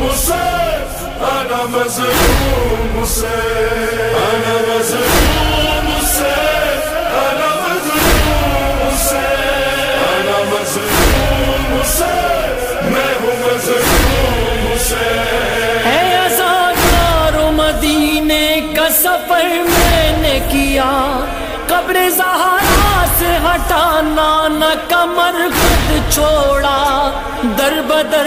أنا مزعوم ہے مدینے کا سفر میں نے کیا۔ قبر زہرا سے ہٹانا، نہ کمر خود چھوڑا۔ در بدر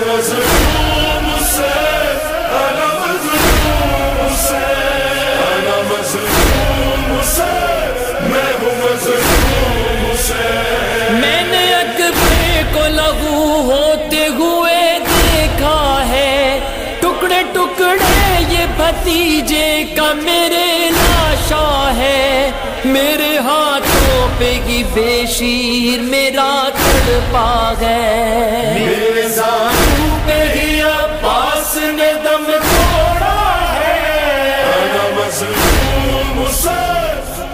ٹکڑے یہ بھتیجے کا میرے لاشا ہے۔ میرے ہاتھوں پہ ہی بے شیر میرا تڑپا ہے۔ میرے زانوں پہ ہی عباس نے دم توڑا ہے۔ انا مظلوم اسے،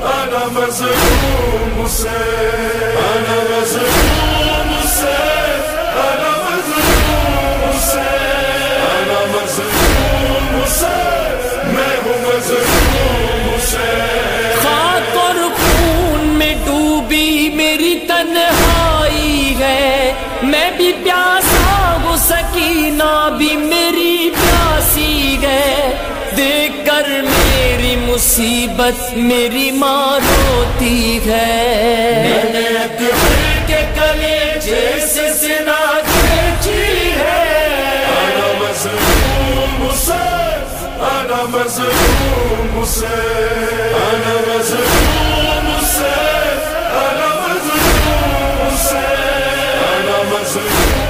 انا مظلوم خاک پیاسا وہ سکینہ بھی میری پیاسی گئے دیکھ کر میری مصیبت میری ماں روتی ہے۔ کے کلے جیسے سنا ہے۔ مظلوم مظلوم مظلوم مظلوم مظلوم